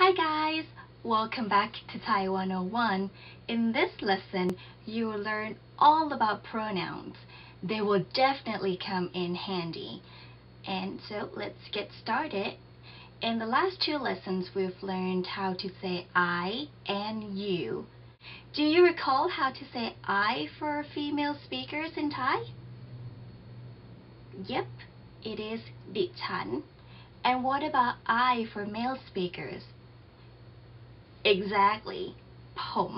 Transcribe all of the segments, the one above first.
Hi guys! Welcome back to Thai 101. In this lesson, you will learn all about pronouns. They will definitely come in handy. And so let's get started. In the last two lessons, we've learned how to say I and you. Do you recall how to say I for female speakers in Thai? Yep, it is ดิฉัน And what about I for male speakers? Exactly. ผม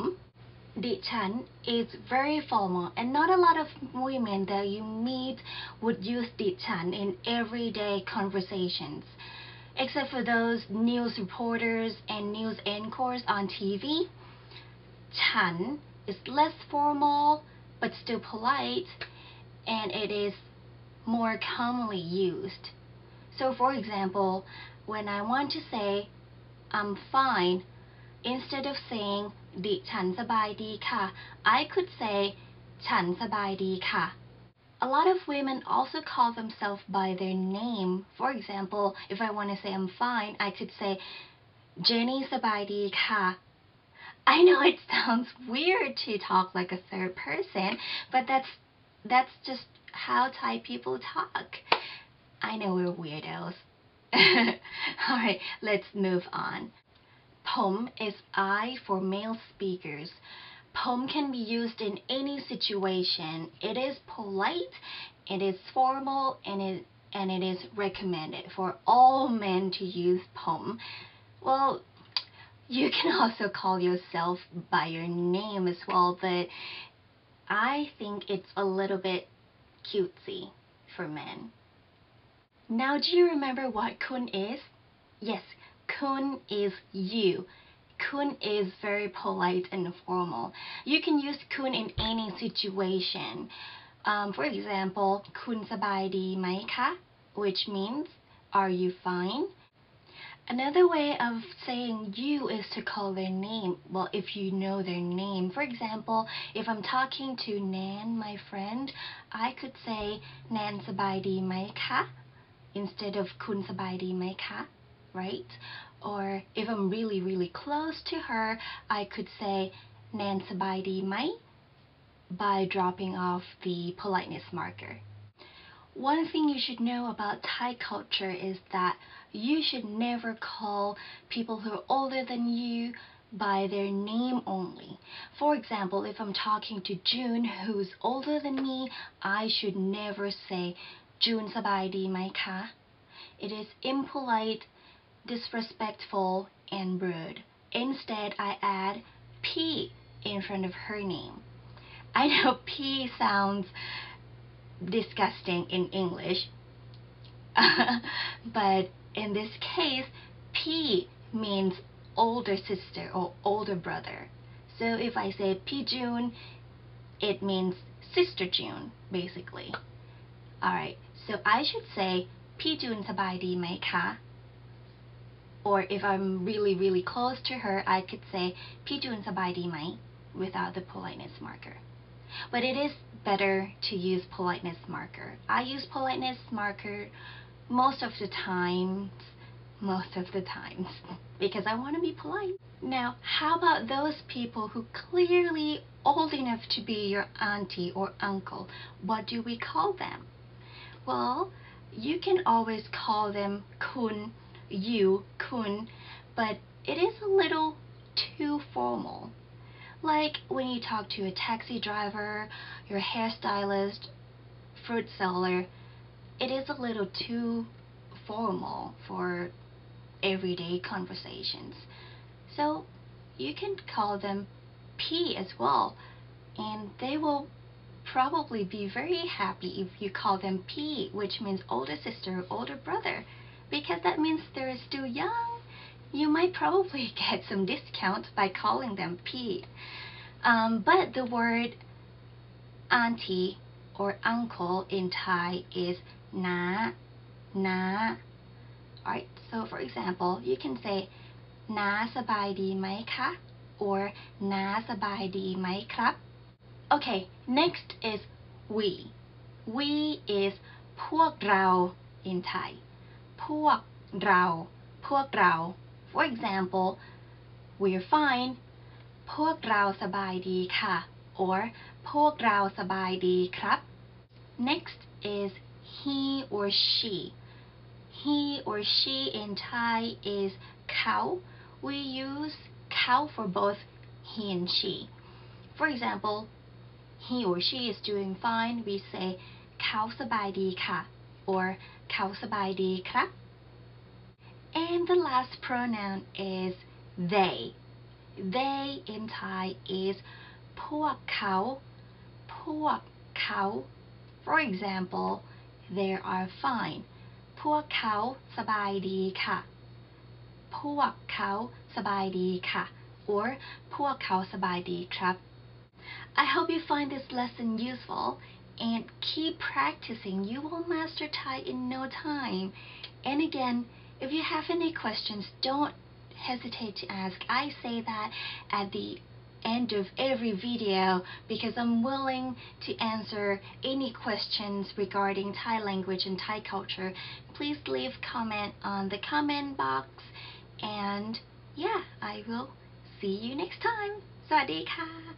ดิฉัน is very formal and not a lot of women that you meet would use ดิฉัน in everyday conversations. Except for those news reporters and news anchors on TV. ฉัน is less formal but still polite and it is more commonly used. So for example, when I want to say I'm fine, instead of saying ดิฉันสบายดีค่ะ I could say ฉันสบายดีค่ะ A lot of women also call themselves by their name. For example, if I want to say I'm fine, I could say Jenny สบายดีค่ะ I know it sounds weird to talk like a third person, but that's that's just how Thai people talk. I know we're weirdos. Alright, let's move on. Pom is I for male speakers. Pom can be used in any situation. It is polite, it is formal, and it and it is recommended for all men to use pom. Well, you can also call yourself by your name as well, but I think it's a little bit cutesy for men. Now, do you remember what kun is? Yes, kun is you. Kun is very polite and formal. You can use kun in any situation. Um, for example, kun sabai di mai ka? Which means, are you fine? Another way of saying you is to call their name. Well, if you know their name. For example, if I'm talking to Nan, my friend, I could say Nan sabai di mai ka? instead of kun sabai di mai ka? Right? or if I'm really, really close to her, I could say nansabaidi mai by dropping off the politeness marker. One thing you should know about Thai culture is that you should never call people who are older than you by their name only. For example, if I'm talking to June, who's older than me, I should never say June sabai di mai ka. It is impolite disrespectful, and rude. Instead, I add P in front of her name. I know P sounds disgusting in English, but in this case, P means older sister or older brother. So if I say P June, it means sister June, basically. Alright, so I should say พี่จูนสบายดีไหมคะ or if I'm really, really close to her, I could say P June sabai di mai without the politeness marker. But it is better to use politeness marker. I use politeness marker most of the times, most of the times, because I want to be polite. Now, how about those people who clearly old enough to be your auntie or uncle? What do we call them? Well, you can always call them kun you, kun, but it is a little too formal. Like when you talk to a taxi driver, your hairstylist, fruit seller, it is a little too formal for everyday conversations. So you can call them P as well, and they will probably be very happy if you call them P, which means older sister older brother, because that means they're still young. You might probably get some discount by calling them P. Um, but the word auntie or uncle in Thai is na, na. Alright, so for example, you can say na sabai mai ka or na sabai mai krap Okay, next is we. We is พวกเรา in Thai พวกเรา พวกเรา For example we're fine พวกเราสบายดีค่ะ or พวกเราสบายดีครับ Next is he or she. He or she in Thai is cow. We use cow for both he and she. For example, he or she is doing fine. We say เขาสบายดีค่ะ or เขาสบายดีครับ And the last pronoun is they. They in Thai is พวกเขา พวกเขา For example, they are fine. พวกเขาสบายดีค่ะ พวกเขาสบายดีค่ะ or พวกเขาสบายดีครับ I hope you find this lesson useful and keep practicing. You will master Thai in no time. And again, if you have any questions, don't hesitate to ask. I say that at the end of every video because I'm willing to answer any questions regarding Thai language and Thai culture. Please leave comment on the comment box and yeah, I will see you next time. สวัสดีค่ะ